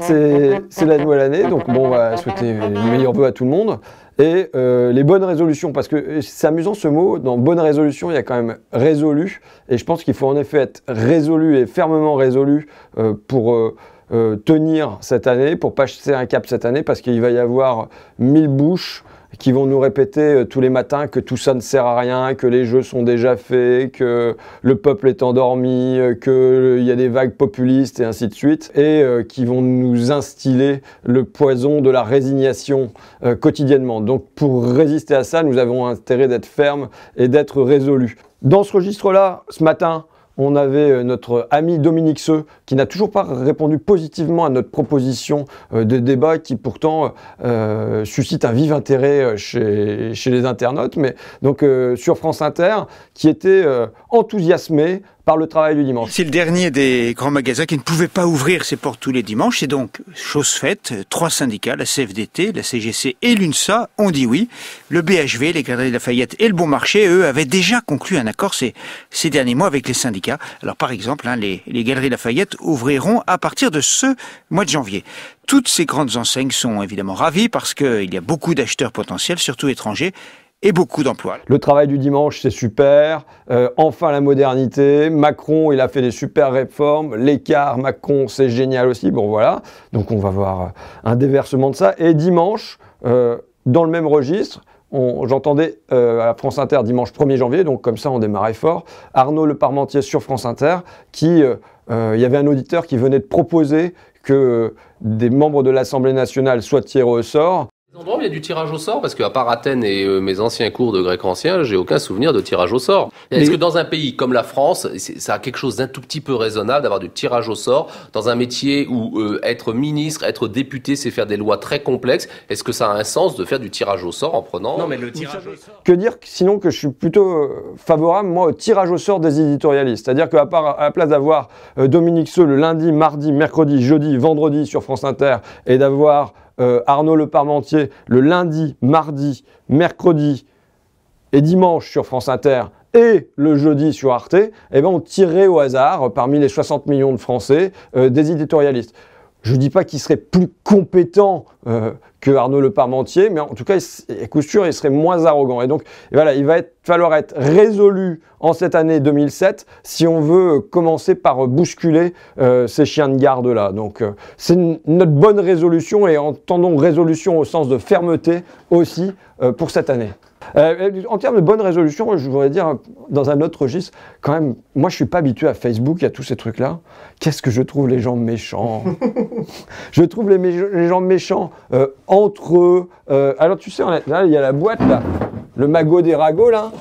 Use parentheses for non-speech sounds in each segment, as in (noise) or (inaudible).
c'est la nouvelle année, donc bon, on va souhaiter les meilleurs vœux à tout le monde. Et euh, les bonnes résolutions, parce que c'est amusant ce mot, dans bonne résolution, il y a quand même résolu, et je pense qu'il faut en effet être résolu et fermement résolu euh, pour euh, tenir cette année, pour passer un cap cette année, parce qu'il va y avoir mille bouches, qui vont nous répéter euh, tous les matins que tout ça ne sert à rien, que les jeux sont déjà faits, que le peuple est endormi, euh, qu'il y a des vagues populistes et ainsi de suite, et euh, qui vont nous instiller le poison de la résignation quotidiennement. Donc pour résister à ça, nous avons intérêt d'être fermes et d'être résolus. Dans ce registre-là, ce matin, on avait euh, notre ami Dominique Seux qui n'a toujours pas répondu positivement à notre proposition euh, de débat qui pourtant euh, suscite un vif intérêt chez, les internautes, mais donc sur France Inter, qui était enthousiasmé par le travail du dimanche. C'est le dernier des grands magasins qui ne pouvait pas ouvrir ses portes tous les dimanches. Et donc, chose faite, trois syndicats, la CFDT, la CGC et l'UNSA, ont dit oui. Le BHV, les Galeries Lafayette et le Bon Marché, eux, avaient déjà conclu un accord ces, ces derniers mois avec les syndicats. Alors, par exemple, hein, les, les Galeries Lafayette ouvriront à partir de ce mois de janvier. Toutes ces grandes enseignes sont évidemment ravies parce qu'il y a beaucoup d'acheteurs potentiels, surtout étrangers, et beaucoup d'emplois. Le travail du dimanche, c'est super. Euh, enfin la modernité. Macron, il a fait des super réformes. L'écart Macron, c'est génial aussi. Bon voilà. Donc on va voir un déversement de ça. Et dimanche, euh, dans le même registre, j'entendais euh, à France Inter dimanche 1er janvier, donc comme ça on démarrait fort, Arnaud Le Parmentier sur France Inter, qui, il y avait un auditeur qui venait de proposer que des membres de l'Assemblée nationale soient tirés au sort endroits où il y a du tirage au sort Parce qu'à part Athènes et euh, mes anciens cours de grec ancien, j'ai aucun souvenir de tirage au sort. Est-ce que dans un pays comme la France, ça a quelque chose d'un tout petit peu raisonnable d'avoir du tirage au sort dans un métier où euh, être ministre, être député, c'est faire des lois très complexes? Est-ce que ça a un sens de faire du tirage au sort en prenant... Non mais le tirage au sort... Que dire sinon que je suis plutôt euh, favorable, moi, au tirage au sort des éditorialistes. C'est-à-dire qu'à part à la place d'avoir Dominique Seux le lundi, mardi, mercredi, jeudi, vendredi sur France Inter et d'avoir euh, Arnaud Le Parmentier le lundi, mardi, mercredi et dimanche sur France Inter et le jeudi sur Arte, eh ben on tirait au hasard parmi les 60 millions de Français euh, des éditorialistes. Je ne dis pas qu'il serait plus compétent euh, que Arnaud Le Parmentier, mais en tout cas, à coup sûr, il serait moins arrogant. Et donc, voilà, il va falloir être résolu en cette année 2007 si on veut commencer par bousculer euh, ces chiens de garde-là. Donc, euh, c'est notre bonne résolution et entendons résolution au sens de fermeté aussi pour cette année. Euh, en termes de bonne résolution, je voudrais dire, dans un autre registre, quand même, moi je suis pas habitué à Facebook, il y a tous ces trucs-là. Qu'est-ce que je trouve les gens méchants (laughs) Je trouve les, gens méchants euh, entre eux. Euh, alors tu sais, là, il y a la boîte, là, le magot des ragots, là,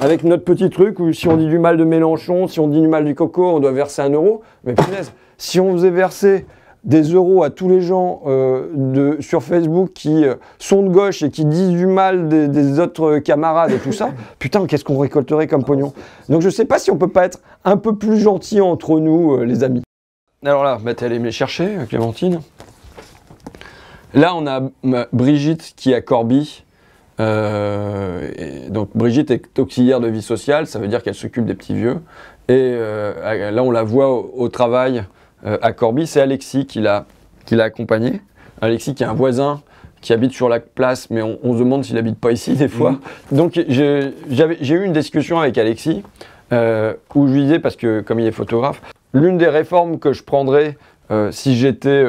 avec notre petit truc où si on dit du mal de Mélenchon, si on dit du mal du coco, on doit verser un euro. Mais punaise, si on faisait verser des euros à tous les gens euh, de, sur Facebook qui euh, sont de gauche et qui disent du mal des, autres camarades et tout ça, (laughs) putain, qu'est-ce qu'on récolterait comme pognon Donc je sais pas si on peut pas être un peu plus gentil entre nous, euh, les amis. Alors là, bah, elle est venue chercher, Clémentine. Là, on a Brigitte qui a Corby. donc Brigitte est auxiliaire de vie sociale, ça veut dire qu'elle s'occupe des petits vieux. Et là, on la voit au travail euh, à Corby, c'est Alexis qui l'a accompagné. Alexis qui est un voisin qui habite sur la place, mais on, se demande s'il habite pas ici des fois. Mhm. Donc j'ai eu une discussion avec Alexis euh, où je lui disais, parce que comme il est photographe, l'une des réformes que je prendrais euh, si j'étais,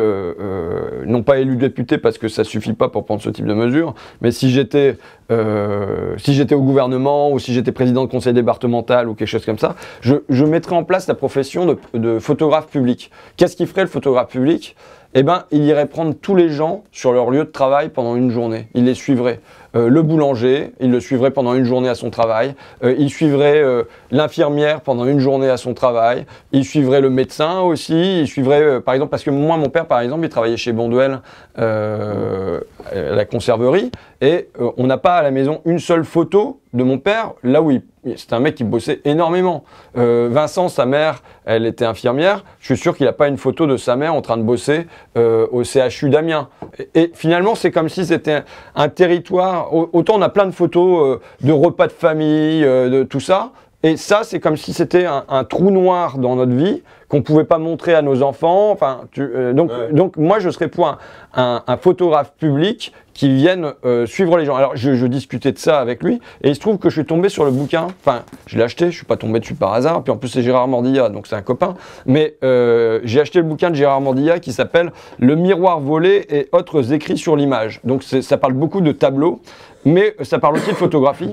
non pas élu député parce que ça suffit pas pour prendre ce type de mesures, mais si j'étais euh, au gouvernement ou si j'étais président de conseil départemental ou quelque chose comme ça, je, mettrais en place la profession de, photographe public. Qu'est-ce qui ferait le photographe public? Eh bien, il irait prendre tous les gens sur leur lieu de travail pendant une journée. Il les suivrait. Euh, le boulanger, il le suivrait pendant une journée à son travail. Euh, il suivrait euh, l'infirmière pendant une journée à son travail. Il suivrait le médecin aussi. Il suivrait, par exemple, parce que moi, mon père, par exemple, il travaillait chez Bonduel la conserverie. Et on n'a pas à la maison une seule photo de mon père, là où c'est un mec qui bossait énormément. Euh, Vincent, sa mère, elle était infirmière. Je suis sûr qu'il n'a pas une photo de sa mère en train de bosser euh, au CHU d'Amiens. Et, finalement, c'est comme si c'était un, territoire. Autant on a plein de photos euh, de repas de famille, de tout ça. Et ça, c'est comme si c'était un, trou noir dans notre vie qu'on ne pouvait pas montrer à nos enfants. Enfin, euh, donc, donc, moi, je serais pour un, photographe public qui vienne euh, suivre les gens. Alors, je, discutais de ça avec lui, et il se trouve que je suis tombé sur le bouquin. Enfin, je l'ai acheté, je ne suis pas tombé dessus par hasard. Puis en plus, c'est Gérard Mordilla, donc c'est un copain. Mais euh, j'ai acheté le bouquin de Gérard Mordilla qui s'appelle Le miroir volé et autres écrits sur l'image. Donc, ça parle beaucoup de tableaux, mais ça parle aussi de photographie.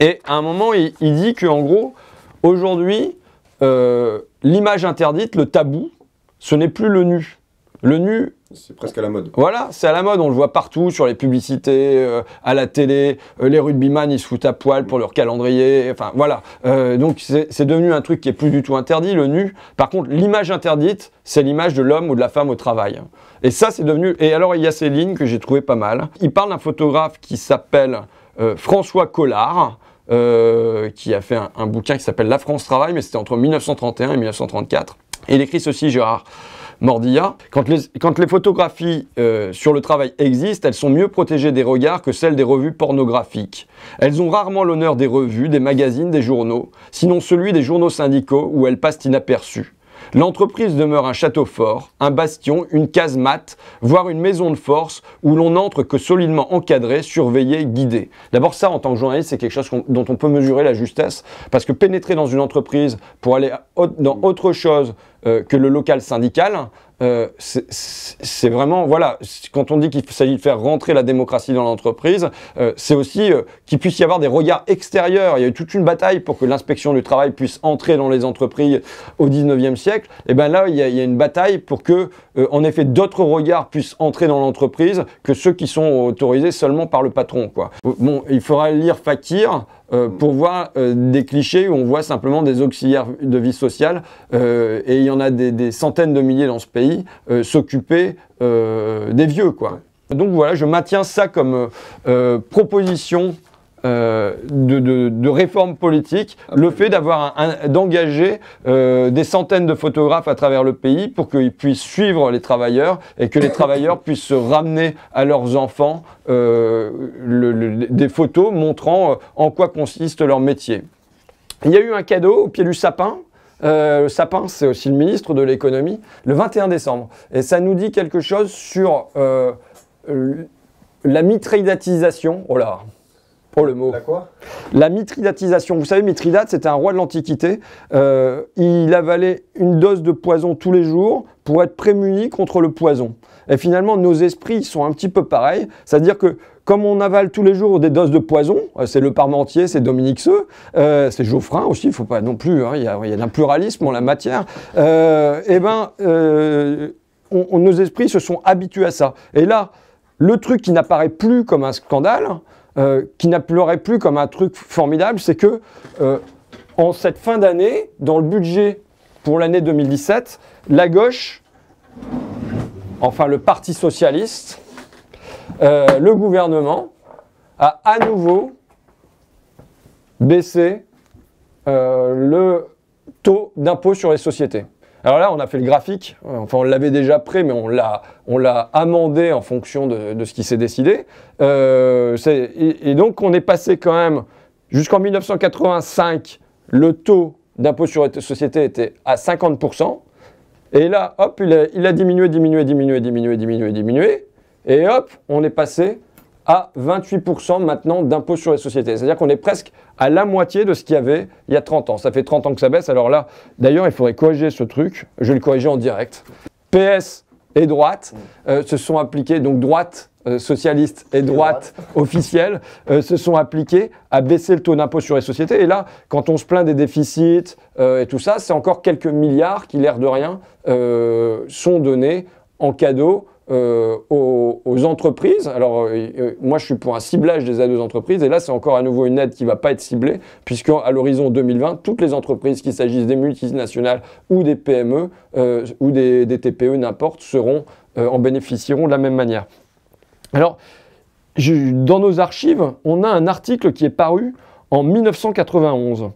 Et à un moment, il, dit qu'en gros, aujourd'hui, euh, l'image interdite, le tabou, ce n'est plus le nu. Le nu. C'est presque à la mode. Voilà, c'est à la mode. On le voit partout, sur les publicités, euh, à la télé. Euh, les rugbyman, ils se foutent à poil pour leur calendrier. Enfin, voilà. donc, c'est devenu un truc qui est plus du tout interdit, le nu. Par contre, l'image interdite, c'est l'image de l'homme ou de la femme au travail. Et ça, c'est devenu. Et alors, il y a ces lignes que j'ai trouvées pas mal. Il parle d'un photographe qui s'appelle François Collard euh, qui a fait un, bouquin qui s'appelle La France travaille, mais c'était entre 1931 et 1934. Et il écrit ceci, Gérard Mordilla, quand les, quand les photographies euh, sur le travail existent, elles sont mieux protégées des regards que celles des revues pornographiques. Elles ont rarement l'honneur des revues, des magazines, des journaux, sinon celui des journaux syndicaux où elles passent inaperçues. L'entreprise demeure un château fort, un bastion, une casemate, voire une maison de force où l'on n'entre que solidement encadré, surveillé, guidé. D'abord ça, en tant que journaliste, c'est quelque chose dont on peut mesurer la justesse, parce que pénétrer dans une entreprise pour aller dans autre chose euh, que le local syndical, euh, c'est vraiment, voilà, quand on dit qu'il s'agit de faire rentrer la démocratie dans l'entreprise, euh, c'est aussi qu'il puisse y avoir des regards extérieurs. Il y a eu toute une bataille pour que l'inspection du travail puisse entrer dans les entreprises au 19e siècle. Et bien là, il y, a, il y a une bataille pour que, en effet, d'autres regards puissent entrer dans l'entreprise que ceux qui sont autorisés seulement par le patron. Quoi. Bon, il faudra lire Fakir euh, pour voir euh, des clichés où on voit simplement des auxiliaires de vie sociale, euh, et il y en a des, centaines de milliers dans ce pays, s'occuper des vieux. Quoi. Donc voilà, je maintiens ça comme proposition euh, de, réforme politique, le fait d'avoir d'engager euh, des centaines de photographes à travers le pays pour qu'ils puissent suivre les travailleurs et que les (laughs) travailleurs puissent se ramener à leurs enfants euh, des photos montrant en quoi consiste leur métier. Il y a eu un cadeau au pied du sapin, le sapin, c'est aussi le ministre de l'économie, le 21 décembre. Et ça nous dit quelque chose sur la mitridatisation. Oh là, Oh le mot. La quoi? La mitridatisation. Vous savez, Mithridate, c'était un roi de l'Antiquité. Euh, il avalait une dose de poison tous les jours pour être prémuni contre le poison. Et finalement, nos esprits sont un petit peu pareils. C'est-à-dire que comme on avale tous les jours des doses de poison, euh, c'est le Parmentier, c'est Dominique Seux, euh, c'est Geoffrin aussi, il ne faut pas non plus, hein, il y, a, un pluralisme en la matière, euh, eh ben, nos esprits se sont habitués à ça. Et là, le truc qui n'apparaît plus comme un scandale, euh, qui n'appellerait plus comme un truc formidable, c'est que euh, en cette fin d'année, dans le budget pour l'année 2017, la gauche, enfin le Parti socialiste, euh, le gouvernement, a à nouveau baissé le taux d'impôt sur les sociétés. Alors là, on a fait le graphique, enfin on l'avait déjà prêt, mais on l'a, amendé en fonction de, ce qui s'est décidé. Euh, et, donc on est passé quand même, jusqu'en 1985, le taux d'impôt sur les sociétés était à 50%. Et là, hop, il a, il a diminué, diminué, diminué, diminué, diminué, diminué. Et hop, on est passé à 28% maintenant d'impôt sur les sociétés. C'est-à-dire qu'on est presque à la moitié de ce qu'il y avait il y a 30 ans. Ça fait 30 ans que ça baisse. Alors là, d'ailleurs, il faudrait corriger ce truc. Je vais le corriger en direct. PS et droite euh, se sont appliqués, donc droite euh, socialiste et droite, (laughs) officielle, euh, se sont appliqués à baisser le taux d'impôt sur les sociétés. Et là, quand on se plaint des déficits et tout ça, c'est encore quelques milliards qui, l'air de rien, sont donnés en cadeau euh, aux, entreprises. Alors, euh, euh, moi, je suis pour un ciblage des aides aux entreprises, et là, c'est encore à nouveau une aide qui ne va pas être ciblée, puisqu'à l'horizon 2020, toutes les entreprises, qu'il s'agisse des multinationales ou des PME ou des, TPE, n'importe, seront en bénéficieront de la même manière. Alors, dans nos archives, on a un article qui est paru en 1991,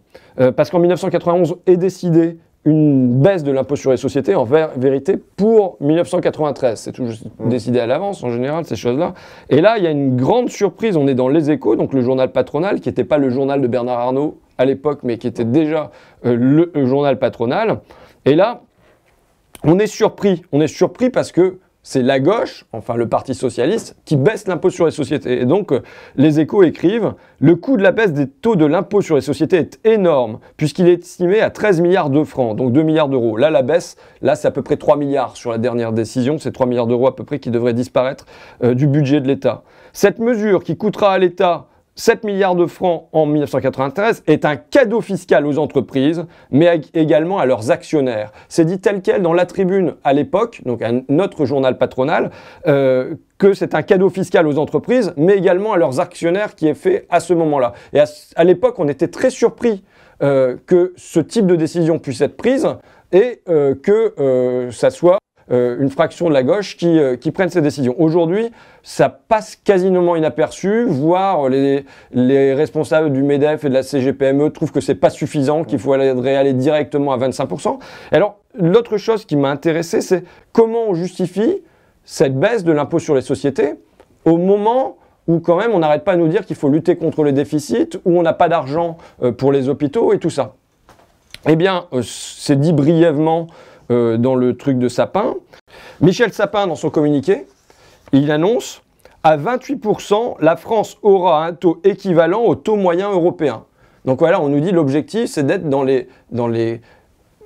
parce qu'en 1991 est décidé une baisse de l'impôt sur les sociétés en vérité pour 1993. C'est tout mmh. décidé à l'avance en général, ces choses-là. Et là, il y a une grande surprise. On est dans Les Échos, donc le journal patronal, qui n'était pas le journal de Bernard Arnault à l'époque, mais qui était déjà le, journal patronal. Et là, on est surpris. On est surpris parce que c'est la gauche, enfin le Parti socialiste, qui baisse l'impôt sur les sociétés. Et donc, euh, les échos écrivent Le coût de la baisse des taux de l'impôt sur les sociétés est énorme, puisqu'il est estimé à 13 milliards de francs, donc 2 milliards d'euros. Là, la baisse, là, c'est à peu près 3 milliards sur la dernière décision. C'est 3 milliards d'euros à peu près qui devraient disparaître euh, du budget de l'État. Cette mesure qui coûtera à l'État 7 milliards de francs en 1993 est un cadeau fiscal aux entreprises, mais également à leurs actionnaires. C'est dit tel quel dans la tribune à l'époque, donc un autre journal patronal, euh, que c'est un cadeau fiscal aux entreprises, mais également à leurs actionnaires qui est fait à ce moment-là. Et à, l'époque, on était très surpris euh, que ce type de décision puisse être prise et euh, que ça soit une fraction de la gauche qui, euh, qui prennent ces décisions. Aujourd'hui, ça passe quasiment inaperçu, voire les, les, responsables du MEDEF et de la CGPME trouvent que c'est pas suffisant, qu'il faut aller, aller directement à 25%. alors, l'autre chose qui m'a intéressé, c'est comment on justifie cette baisse de l'impôt sur les sociétés au moment où quand même on n'arrête pas à nous dire qu'il faut lutter contre les déficits, où on n'a pas d'argent euh, pour les hôpitaux et tout ça. Eh bien, c'est dit brièvement euh, dans le truc de Sapin. Michel Sapin, dans son communiqué, il annonce à 28%, la France aura un taux équivalent au taux moyen européen. Donc voilà, on nous dit l'objectif, c'est d'être dans les, dans les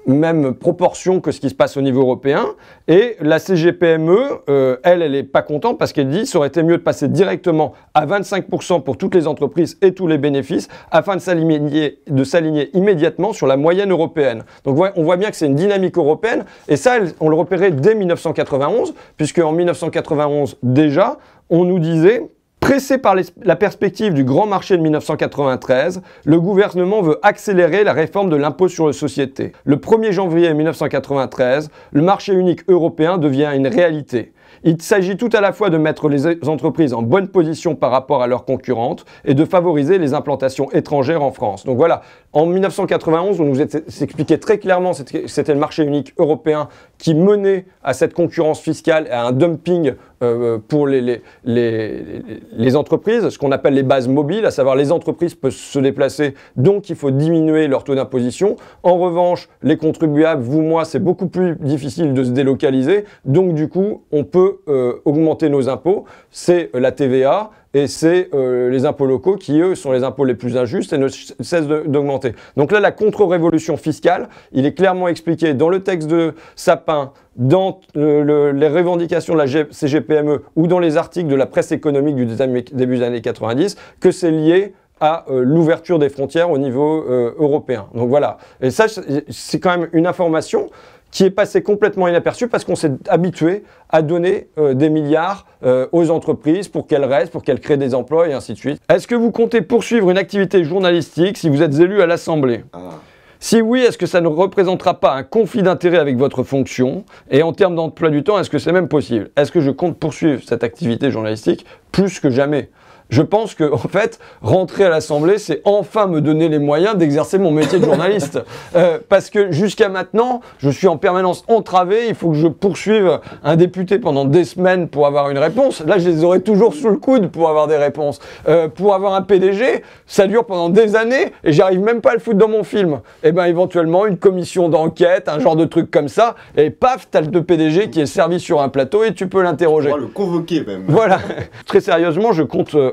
même proportion que ce qui se passe au niveau européen. Et la CGPME, euh, elle, elle n'est pas contente parce qu'elle dit ça aurait été mieux de passer directement à 25% pour toutes les entreprises et tous les bénéfices afin de s'aligner immédiatement sur la moyenne européenne. Donc on voit bien que c'est une dynamique européenne et ça, on le repérait dès 1991 puisque en 1991 déjà, on nous disait Pressé par la perspective du grand marché de 1993, le gouvernement veut accélérer la réforme de l'impôt sur les sociétés. Le 1er janvier 1993, le marché unique européen devient une réalité. Il s'agit tout à la fois de mettre les entreprises en bonne position par rapport à leurs concurrentes et de favoriser les implantations étrangères en France. Donc voilà, en 1991, on nous expliquait très clairement que c'était le marché unique européen qui menait à cette concurrence fiscale à un dumping euh, pour les, les, entreprises, ce qu'on appelle les bases mobiles, à savoir les entreprises peuvent se déplacer, donc il faut diminuer leur taux d'imposition. En revanche, les contribuables, vous, moi, c'est beaucoup plus difficile de se délocaliser, donc du coup, on peut euh, augmenter nos impôts. C'est la TVA, et c'est euh, les impôts locaux qui, eux, sont les impôts les plus injustes et ne cessent d'augmenter. Donc là, la contre-révolution fiscale, il est clairement expliqué dans le texte de Sapin, dans euh, les revendications de la CGPME ou dans les articles de la presse économique du début des années 90, que c'est lié à euh, l'ouverture des frontières au niveau européen. Donc voilà. Et ça, c'est quand même une information qui est passé complètement inaperçu parce qu'on s'est habitué à donner euh, des milliards euh, aux entreprises pour qu'elles restent, pour qu'elles créent des emplois et ainsi de suite. Est-ce que vous comptez poursuivre une activité journalistique si vous êtes élu à l'Assemblée? Ah. Si oui, est-ce que ça ne représentera pas un conflit d'intérêt avec votre fonction? Et en termes d'emploi du temps, est-ce que c'est même possible? Est-ce que je compte poursuivre cette activité journalistique plus que jamais? Je pense que, en fait, rentrer à l'Assemblée, c'est enfin me donner les moyens d'exercer mon métier de journaliste. (laughs) Euh, parce que jusqu'à maintenant, je suis en permanence entravé. Il faut que je poursuive un député pendant des semaines pour avoir une réponse. Là, je les aurai toujours sous le coude pour avoir des réponses. Euh, pour avoir un PDG, ça dure pendant des années et j'arrive même pas à le foutre dans mon film. Et eh ben, éventuellement, une commission d'enquête, un genre de truc comme ça, et paf, t'as le PDG qui est servi sur un plateau et tu peux l'interroger. Le convoquer même. Voilà. (laughs) Très sérieusement, je compte euh,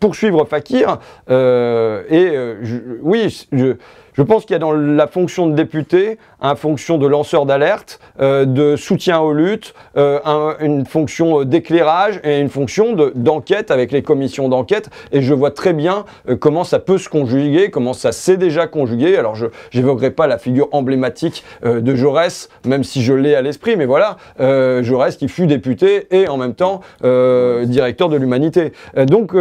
poursuivre Fakir. Euh, et euh, oui, je, je pense qu'il y a dans la fonction de député une fonction de lanceur d'alerte, euh, de soutien aux luttes, euh, une fonction d'éclairage et une fonction d'enquête avec les commissions d'enquête. Et je vois très bien euh, comment ça peut se conjuguer, comment ça s'est déjà conjugué. Alors je n'évoquerai pas la figure emblématique de Jaurès, même si je l'ai à l'esprit, mais voilà, Jaurès qui fut député et en même temps directeur de l'humanité. donc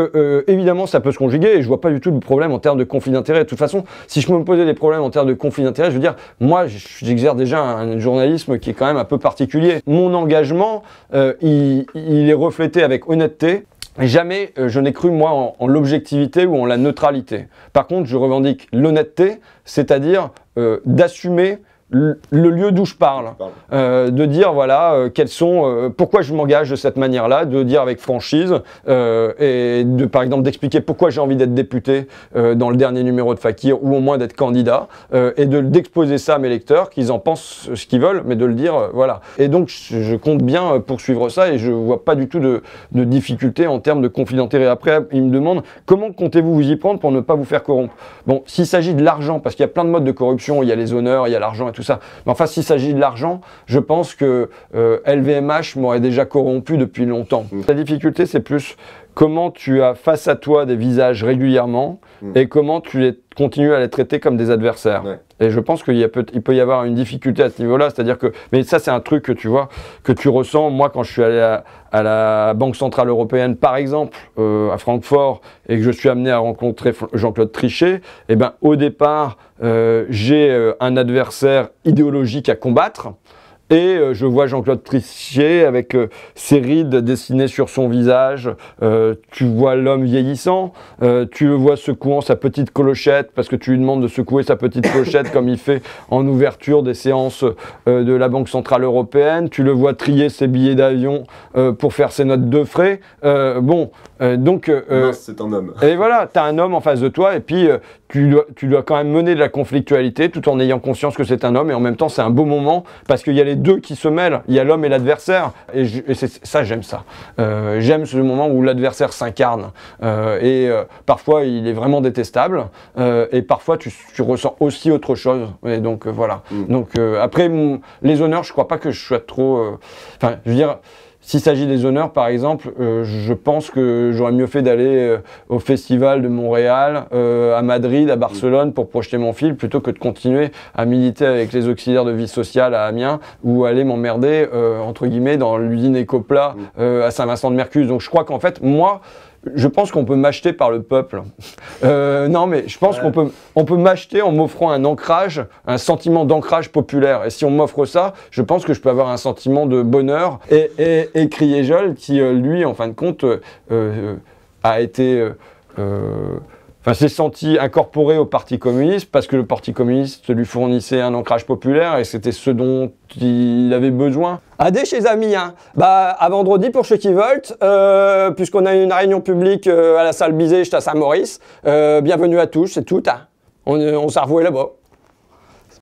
évidemment ça peut se conjuguer et je vois pas du tout de problème en termes de conflit d'intérêt. De toute façon, si je me posais des problèmes en termes de conflit d'intérêt, je veux dire, moi, j'exerce déjà un journalisme qui est quand même un peu particulier. Mon engagement, euh, il, est reflété avec honnêteté. Jamais euh, je n'ai cru, moi, en, l'objectivité ou en la neutralité. Par contre, je revendique l'honnêteté, c'est-à-dire euh, d'assumer le lieu d'où je parle, euh, de dire voilà euh, quels sont, euh, pourquoi je m'engage de cette manière-là, de dire avec franchise et de par exemple d'expliquer pourquoi j'ai envie d'être député dans le dernier numéro de Fakir ou au moins d'être candidat et de d'exposer ça à mes lecteurs, qu'ils en pensent ce qu'ils veulent, mais de le dire voilà. Et donc je, compte bien poursuivre ça et je vois pas du tout de, de difficulté en termes de conflit d'intérêt. Après, il me demande comment comptez-vous vous y prendre pour ne pas vous faire corrompre? Bon, s'il s'agit de l'argent, parce qu'il y a plein de modes de corruption, il y a les honneurs, il y a l'argent et tout ça. Mais enfin, s'il s'agit de l'argent, je pense que LVMH euh, m'aurait déjà corrompu depuis longtemps. Mm. La difficulté, c'est plus comment tu as face à toi des visages régulièrement mm. et comment tu les continues à les traiter comme des adversaires. Et je pense qu'il peut, il peut y avoir une difficulté à ce niveau-là, c'est-à-dire que, mais ça c'est un truc que tu vois, que tu ressens. Moi, quand je suis allé à, la Banque centrale européenne, par exemple, euh, à Francfort, et que je suis amené à rencontrer Jean-Claude Trichet, et eh ben au départ, euh, j'ai euh, un adversaire idéologique à combattre. Et euh, je vois Jean-Claude Trichet avec euh, ses rides dessinées sur son visage. Euh, tu vois l'homme vieillissant. tu le vois secouant sa petite clochette parce que tu lui demandes de secouer sa petite clochette (laughs) comme il fait en ouverture des séances de la Banque Centrale Européenne. Tu le vois trier ses billets d'avion pour faire ses notes de frais. bon, donc... c'est un homme. Et voilà, tu as un homme en face de toi et puis tu dois, tu dois quand même mener de la conflictualité tout en ayant conscience que c'est un homme et en même temps c'est un beau moment parce qu'il y a les deux qui se mêlent, il y a l'homme et l'adversaire et, ça j'aime ça. Euh, j'aime ce moment où l'adversaire s'incarne euh, et euh, parfois il est vraiment détestable et parfois tu, ressens aussi autre chose et donc voilà. Mm. Donc après les honneurs je crois pas que je sois trop, enfin je veux dire s'il s'agit des honneurs, par exemple, euh, je pense que j'aurais mieux fait d'aller euh, au festival de Montréal, euh, à Madrid, à Barcelone pour projeter mon film, plutôt que de continuer à militer avec les auxiliaires de vie sociale à Amiens ou aller m'emmerder, entre guillemets, dans l'usine Ecopla à Saint-Vincent-de-Mercuse. Donc je crois qu'en fait, moi, je pense qu'on peut m'acheter par le peuple. Euh, non, mais je pense qu'on peut, on peut m'acheter en m'offrant un ancrage, un sentiment d'ancrage populaire. Et si on m'offre ça, je pense que je peux avoir un sentiment de bonheur. Et, et, et qui euh, lui, en fin de compte, euh, a été enfin, s'est senti incorporé au Parti communiste parce que le Parti communiste lui fournissait un ancrage populaire et c'était ce dont il avait besoin. Adé chez amis, hein. Bah, à vendredi pour ceux qui veulent, euh, puisqu'on a une réunion publique euh, à la salle Bizet, à Saint-Maurice. Euh, bienvenue à tous, c'est tout. Hein. On, on là-bas.